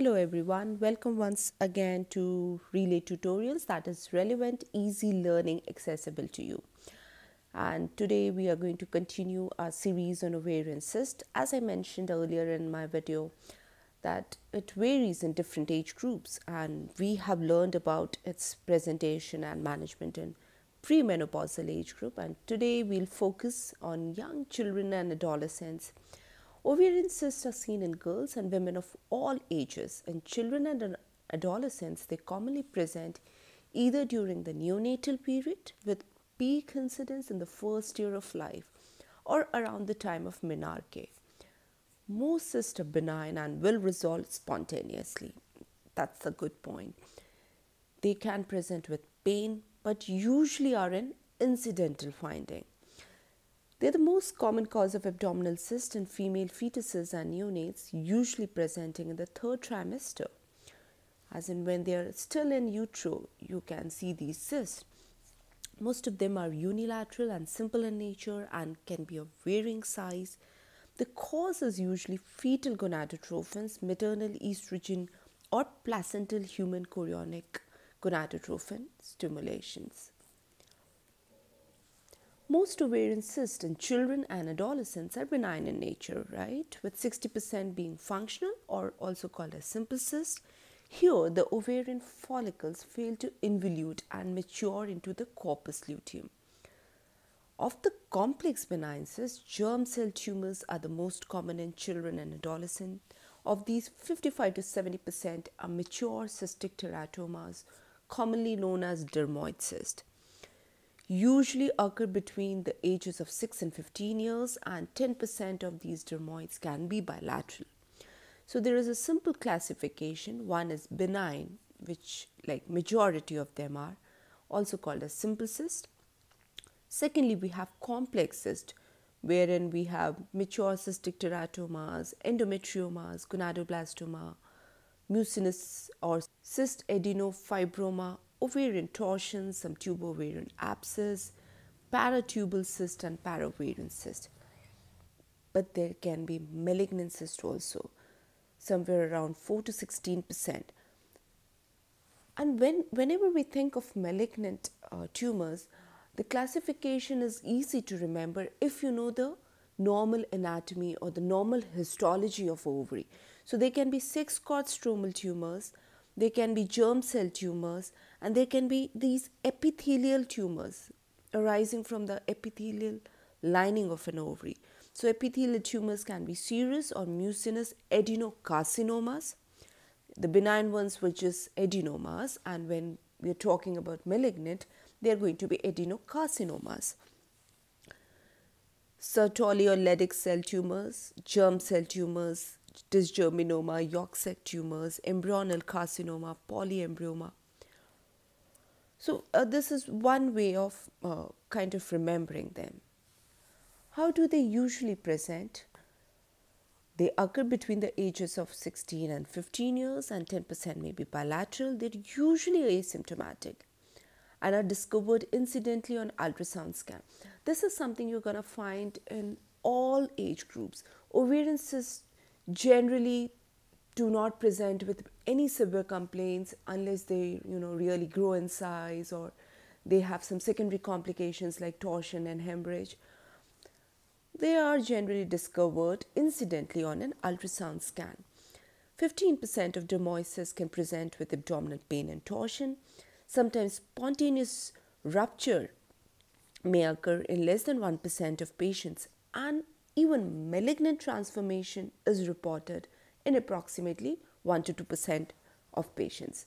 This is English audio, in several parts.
Hello everyone, welcome once again to Relay Tutorials that is relevant, easy learning, accessible to you. And today we are going to continue our series on ovarian cyst. As I mentioned earlier in my video, that it varies in different age groups and we have learned about its presentation and management in premenopausal age group and today we'll focus on young children and adolescents Ovarian cysts are seen in girls and women of all ages. In children and adolescents, they commonly present either during the neonatal period with peak incidence in the first year of life or around the time of menarche. Most cysts are benign and will resolve spontaneously. That's a good point. They can present with pain but usually are an incidental finding. They're the most common cause of abdominal cyst in female fetuses and neonates, usually presenting in the third trimester. As in when they are still in utero, you can see these cysts. Most of them are unilateral and simple in nature and can be of varying size. The cause is usually fetal gonadotrophins, maternal estrogen, or placental human chorionic gonadotrophin stimulations. Most ovarian cysts in children and adolescents are benign in nature, right? With 60% being functional or also called as simple cyst. Here, the ovarian follicles fail to involute and mature into the corpus luteum. Of the complex benign cysts, germ cell tumors are the most common in children and adolescents. Of these, 55 to 70% are mature cystic teratomas, commonly known as dermoid cyst usually occur between the ages of 6 and 15 years and 10% of these dermoids can be bilateral. So there is a simple classification. One is benign, which like majority of them are also called as simple cyst. Secondly, we have complex cyst wherein we have mature cystic teratomas, endometriomas, gonadoblastoma, mucinous or cyst adenofibroma ovarian torsion, some tubo-ovarian abscess, paratubal cyst and paraovarian cyst. But there can be malignant cyst also, somewhere around 4 to 16 percent. And when, whenever we think of malignant uh, tumors, the classification is easy to remember if you know the normal anatomy or the normal histology of ovary. So there can be sex cord stromal tumors, there can be germ cell tumors, and there can be these epithelial tumors arising from the epithelial lining of an ovary. So, epithelial tumors can be serous or mucinous adenocarcinomas, the benign ones which is adenomas, and when we are talking about malignant, they are going to be adenocarcinomas. Sertoli or Leydig cell tumors, germ cell tumors, dysgerminoma, yolk sac tumors, embryonal carcinoma, polyembryoma, so, uh, this is one way of uh, kind of remembering them. How do they usually present? They occur between the ages of 16 and 15 years, and 10% may be bilateral. They're usually asymptomatic and are discovered incidentally on ultrasound scan. This is something you're going to find in all age groups. Ovarian cysts generally do not present with any severe complaints unless they you know really grow in size or they have some secondary complications like torsion and hemorrhage. They are generally discovered incidentally on an ultrasound scan. 15% of dermoids can present with abdominal pain and torsion. Sometimes spontaneous rupture may occur in less than 1% of patients and even malignant transformation is reported in approximately 1 to 2% of patients.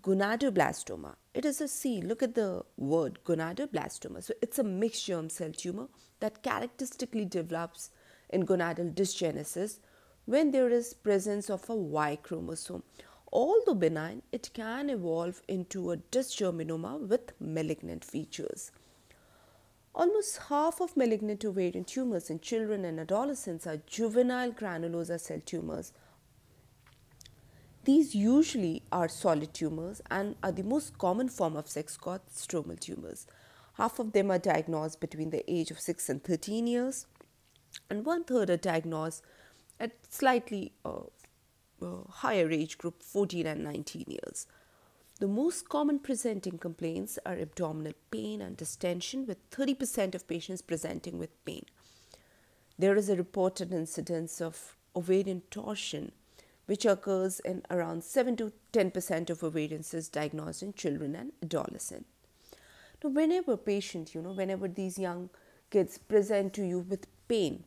Gonadoblastoma. It is a C. Look at the word gonadoblastoma. So it's a mixed germ cell tumor that characteristically develops in gonadal dysgenesis when there is presence of a Y chromosome. Although benign, it can evolve into a dysgerminoma with malignant features. Almost half of malignant ovarian tumors in children and adolescents are juvenile granulosa cell tumors. These usually are solid tumors and are the most common form of sex cord stromal tumors. Half of them are diagnosed between the age of 6 and 13 years, and one third are diagnosed at slightly uh, uh, higher age group 14 and 19 years. The most common presenting complaints are abdominal pain and distension, with 30% of patients presenting with pain. There is a reported incidence of ovarian torsion, which occurs in around 7 to 10% of ovarian cysts diagnosed in children and adolescents. Now, whenever patient, you know, whenever these young kids present to you with pain,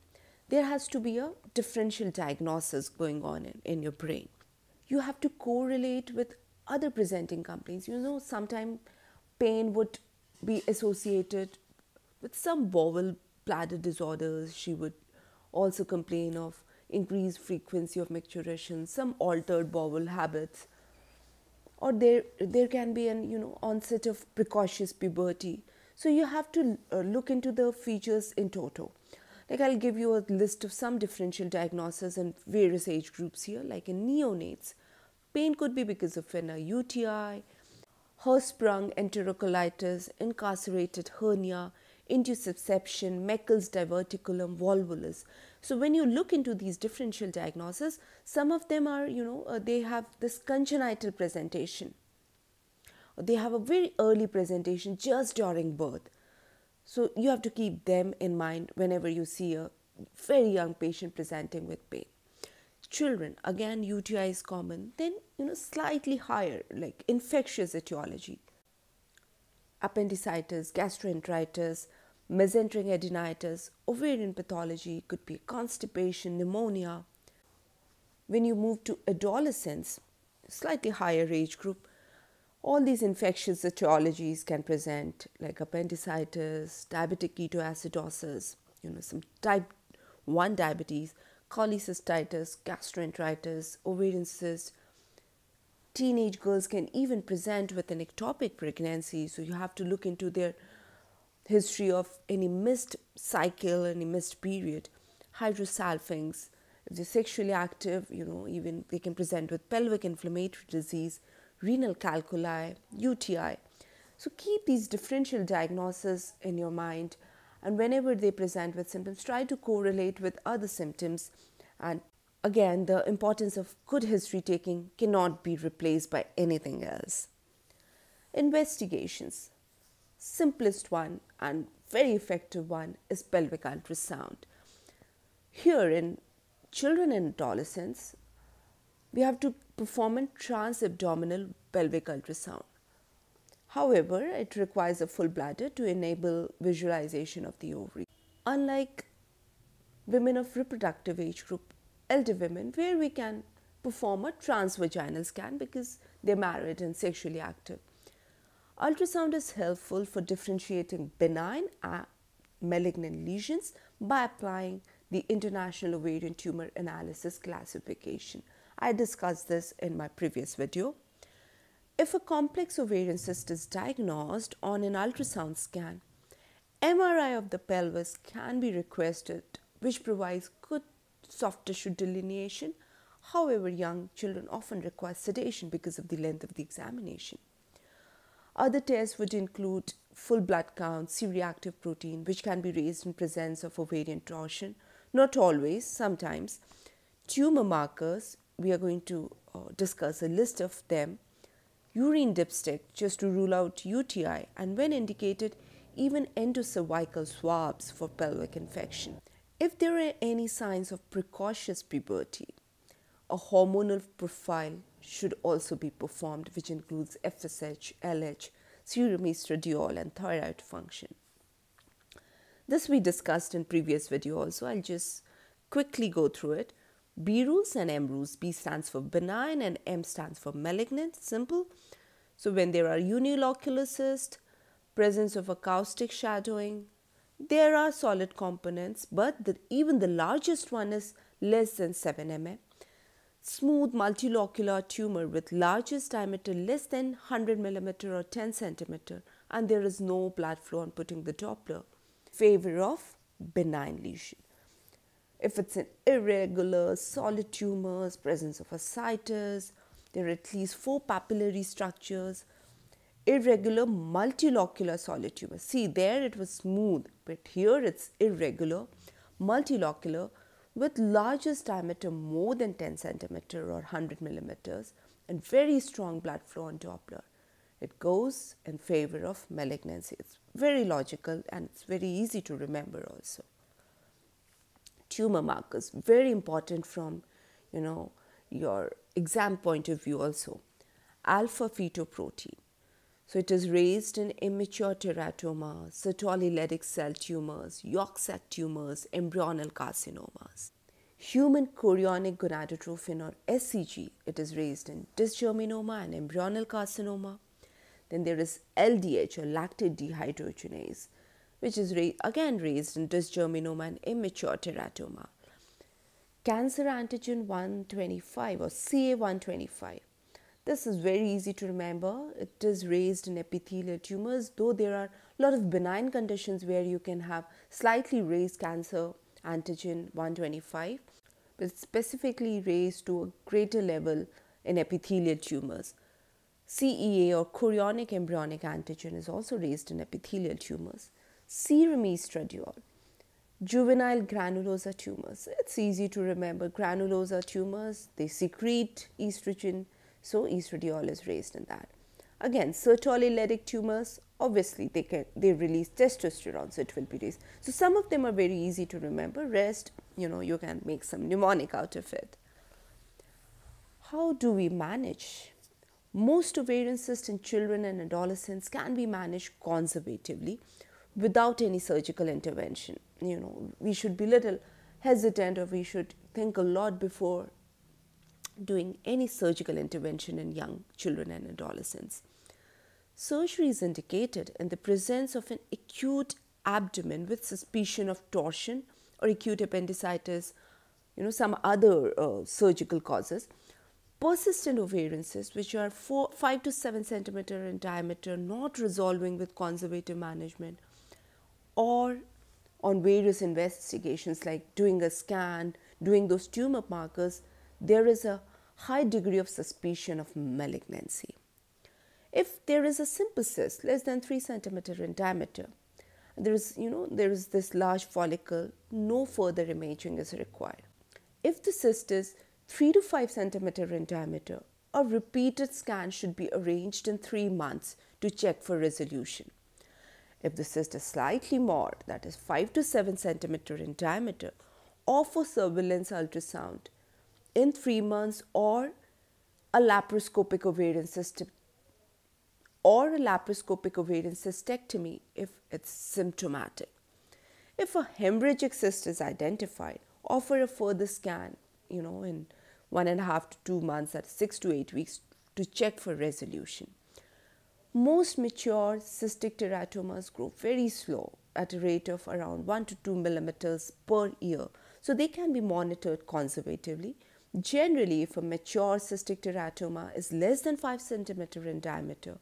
there has to be a differential diagnosis going on in, in your brain. You have to correlate with other presenting complaints. You know, sometimes pain would be associated with some bowel bladder disorders. She would also complain of increased frequency of micturition, some altered bowel habits, or there there can be an you know onset of precocious puberty. So you have to uh, look into the features in toto. Like I'll give you a list of some differential diagnoses in various age groups here, like in neonates Pain could be because of an UTI, Hirschsprung enterocolitis, incarcerated hernia, intussusception, Meckel's diverticulum, volvulus. So when you look into these differential diagnoses, some of them are, you know, uh, they have this congenital presentation. They have a very early presentation just during birth. So you have to keep them in mind whenever you see a very young patient presenting with pain children again uti is common then you know slightly higher like infectious etiology. Appendicitis gastroenteritis mesenteric adenitis ovarian pathology could be constipation pneumonia. When you move to adolescence slightly higher age group all these infectious etiologies can present like appendicitis diabetic ketoacidosis you know some type 1 diabetes cholecystitis, gastroenteritis, ovarian cyst. Teenage girls can even present with an ectopic pregnancy, so you have to look into their history of any missed cycle, any missed period. Hydrosalpinx, if they're sexually active, you know, even they can present with pelvic inflammatory disease, renal calculi, UTI. So keep these differential diagnoses in your mind and whenever they present with symptoms, try to correlate with other symptoms. And again, the importance of good history taking cannot be replaced by anything else. Investigations. Simplest one and very effective one is pelvic ultrasound. Here in children and adolescents, we have to perform a transabdominal pelvic ultrasound. However, it requires a full bladder to enable visualization of the ovary. Unlike women of reproductive age group, elder women, where we can perform a transvaginal scan because they're married and sexually active. Ultrasound is helpful for differentiating benign and malignant lesions by applying the International Ovarian Tumor Analysis classification. I discussed this in my previous video. If a complex ovarian cyst is diagnosed on an ultrasound scan, MRI of the pelvis can be requested, which provides good soft tissue delineation. However, young children often require sedation because of the length of the examination. Other tests would include full blood count, C-reactive protein, which can be raised in presence of ovarian torsion. Not always, sometimes. Tumor markers, we are going to uh, discuss a list of them urine dipstick just to rule out UTI, and when indicated, even endocervical swabs for pelvic infection. If there are any signs of precocious puberty, a hormonal profile should also be performed, which includes FSH, LH, serum estradiol, and thyroid function. This we discussed in previous video also. I'll just quickly go through it. B rules and M rules. B stands for benign and M stands for malignant. Simple. So when there are unilocular cysts, presence of acoustic shadowing, there are solid components, but the, even the largest one is less than 7 mm. Smooth multilocular tumor with largest diameter less than 100 mm or 10 cm, and there is no blood flow on putting the Doppler. Favor of benign lesion. If it's an irregular solid tumors, presence of ascites, there are at least four papillary structures, irregular multilocular solid tumors. See, there it was smooth, but here it's irregular, multilocular with largest diameter more than 10 centimeter or 100 millimeters and very strong blood flow on Doppler. It goes in favor of malignancy. It's very logical and it's very easy to remember also. Tumor markers, very important from, you know, your exam point of view also. Alpha fetoprotein. So it is raised in immature teratoma, Sertoli Leydig cell tumors, yolk sac tumors, embryonal carcinomas. Human chorionic gonadotrophin or HCG, it is raised in dysgerminoma and embryonal carcinoma. Then there is LDH or lactate dehydrogenase, which is ra again raised in dysgerminoma and immature teratoma. Cancer antigen 125 or CA125 this is very easy to remember. It is raised in epithelial tumors, though there are a lot of benign conditions where you can have slightly raised cancer antigen 125, but specifically raised to a greater level in epithelial tumors. CEA or chorionic embryonic antigen is also raised in epithelial tumors. Serum estradiol, juvenile granulosa tumors. It's easy to remember granulosa tumors, they secrete estrogen so estradiol is raised in that. Again, Sertoli Leydig tumors, obviously they can they release testosterone, so it will be raised. So some of them are very easy to remember. Rest, you know, you can make some mnemonic out of it. How do we manage? Most ovarian cysts in children and adolescents can be managed conservatively without any surgical intervention. You know, we should be little hesitant or we should think a lot before doing any surgical intervention in young children and adolescents. Surgery is indicated in the presence of an acute abdomen with suspicion of torsion or acute appendicitis, you know, some other uh, surgical causes. Persistent ovarian cysts, which are four, 5 to 7 centimeter in diameter, not resolving with conservative management, or on various investigations like doing a scan, doing those tumor markers, there is a high degree of suspicion of malignancy. If there is a simple cyst less than 3 centimeter in diameter, there is, you know, there is this large follicle, no further imaging is required. If the cyst is 3 to 5 centimeter in diameter, a repeated scan should be arranged in 3 months to check for resolution. If the cyst is slightly more, that is 5 to 7 centimeter in diameter, or for surveillance ultrasound, in three months or a laparoscopic ovarian system or a laparoscopic ovarian cystectomy if it's symptomatic. If a hemorrhagic cyst is identified, offer a further scan, you know, in one and a half to two months, at six to eight weeks to check for resolution. Most mature cystic teratomas grow very slow at a rate of around 1 to 2 millimeters per year, so they can be monitored conservatively Generally, if a mature cystic teratoma is less than 5 cm in diameter,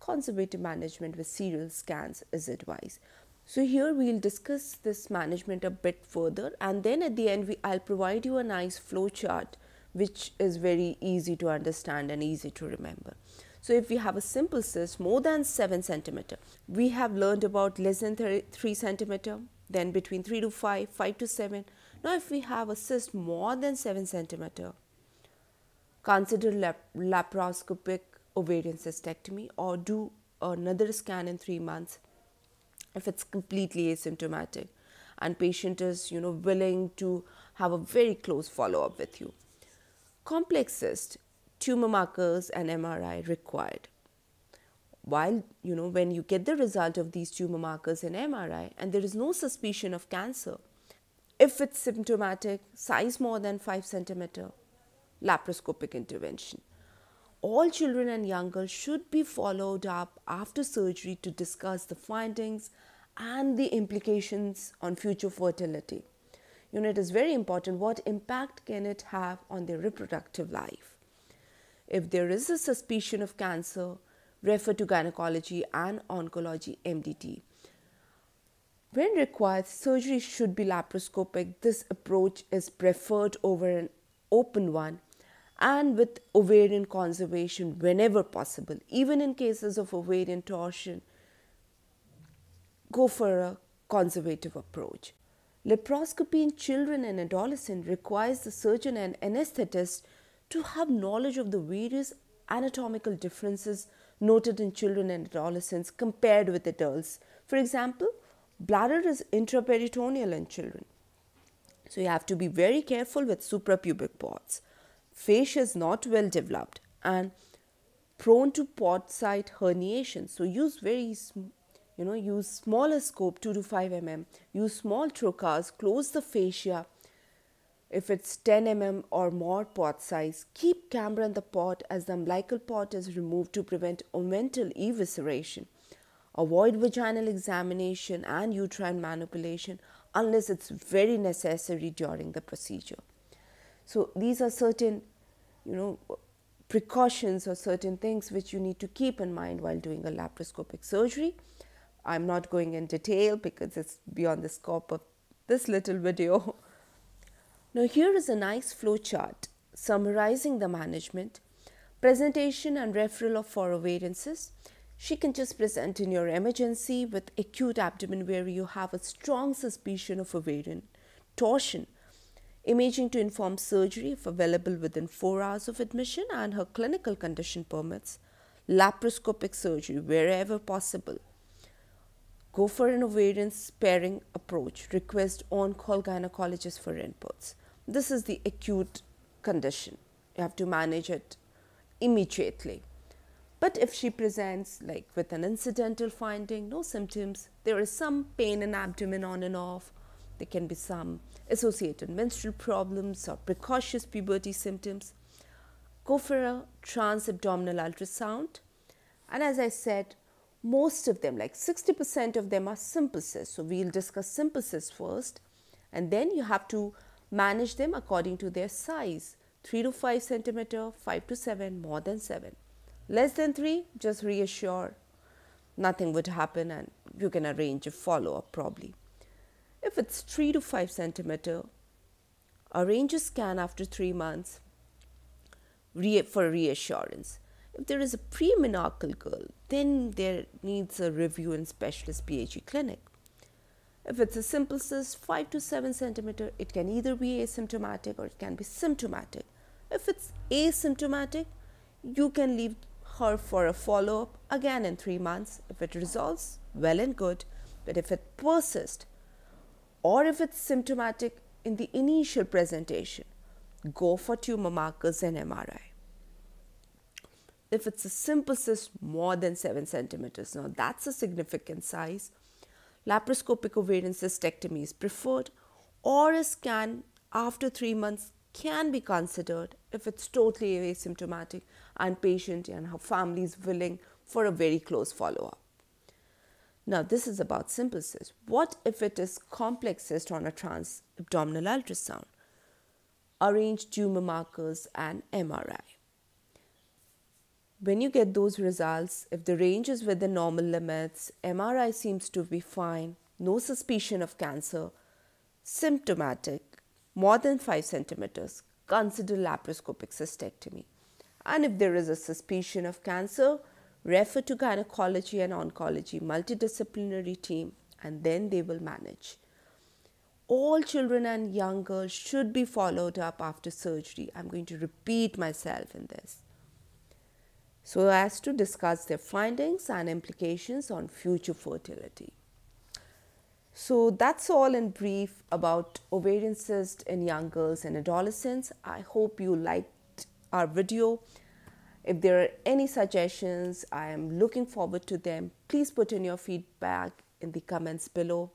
conservative management with serial scans is advised. So here we'll discuss this management a bit further and then at the end we, I'll provide you a nice flow chart which is very easy to understand and easy to remember. So if we have a simple cyst more than 7 centimeter, we have learned about less than 3 centimeter, then between 3 to 5, 5 to 7, now, if we have a cyst more than 7 centimeter, consider lap laparoscopic ovarian cystectomy or do another scan in 3 months if it's completely asymptomatic and patient is you know willing to have a very close follow up with you. Complex cyst, tumor markers and MRI required. While you know when you get the result of these tumor markers and MRI and there is no suspicion of cancer, if it's symptomatic, size more than 5 centimeter, laparoscopic intervention. All children and young girls should be followed up after surgery to discuss the findings and the implications on future fertility. You know, it is very important what impact can it have on their reproductive life. If there is a suspicion of cancer, refer to gynecology and oncology MDT. When required, surgery should be laparoscopic. This approach is preferred over an open one and with ovarian conservation whenever possible. Even in cases of ovarian torsion, go for a conservative approach. Laparoscopy in children and adolescents requires the surgeon and anesthetist to have knowledge of the various anatomical differences noted in children and adolescents compared with adults. For example, bladder is intraperitoneal in children. So you have to be very careful with suprapubic ports. Fascia is not well developed and prone to port site herniation. So use very, you know, use smaller scope 2 to 5 mm. Use small trocars, close the fascia if it's 10 mm or more port size, keep camera in the port as the umbilical port is removed to prevent omental evisceration. Avoid vaginal examination and uterine manipulation unless it's very necessary during the procedure. So these are certain, you know, precautions or certain things which you need to keep in mind while doing a laparoscopic surgery. I'm not going in detail because it's beyond the scope of this little video. Now here is a nice flow chart summarizing the management, presentation and referral of for ovarian cysts. She can just present in your emergency with acute abdomen where you have a strong suspicion of ovarian torsion. Imaging to inform surgery if available within 4 hours of admission and her clinical condition permits. Laparoscopic surgery wherever possible. Go for an ovarian sparing approach. Request on-call gynecologist for inputs. This is the acute condition. You have to manage it immediately. But if she presents like with an incidental finding, no symptoms, there is some pain in abdomen on and off, there can be some associated menstrual problems or precocious puberty symptoms, go for a transabdominal ultrasound. And as I said, most of them, like 60% of them are simple cysts. So we'll discuss simple cysts first. And then you have to Manage them according to their size 3 to 5 centimeter, 5 to 7, more than 7. Less than 3, just reassure nothing would happen and you can arrange a follow up probably. If it's 3 to 5 centimeter, arrange a scan after 3 months for reassurance. If there is a premenarchal girl, then there needs a review in specialist PHE clinic. If it's a simple cyst, 5 to 7 centimeter, it can either be asymptomatic or it can be symptomatic. If it's asymptomatic, you can leave her for a follow up again in 3 months. If it resolves, well and good. But if it persists, or if it's symptomatic in the initial presentation, go for tumor markers and MRI. If it's a simple cyst more than 7 centimeters, now that's a significant size laparoscopic ovarian cystectomy is preferred or a scan after 3 months can be considered if it's totally asymptomatic and patient and her family is willing for a very close follow-up. Now this is about simple cyst. What if it is complex cyst on a transabdominal ultrasound? Arrange tumor markers and MRI. When you get those results, if the range is within normal limits, MRI seems to be fine, no suspicion of cancer, symptomatic, more than 5 centimeters, consider laparoscopic cystectomy. And if there is a suspicion of cancer, refer to gynecology and oncology multidisciplinary team and then they will manage. All children and young girls should be followed up after surgery. I'm going to repeat myself in this so as to discuss their findings and implications on future fertility. So that's all in brief about ovarian cyst in young girls and adolescents. I hope you liked our video. If there are any suggestions, I am looking forward to them. Please put in your feedback in the comments below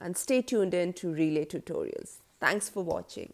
and stay tuned in to Relay Tutorials. Thanks for watching.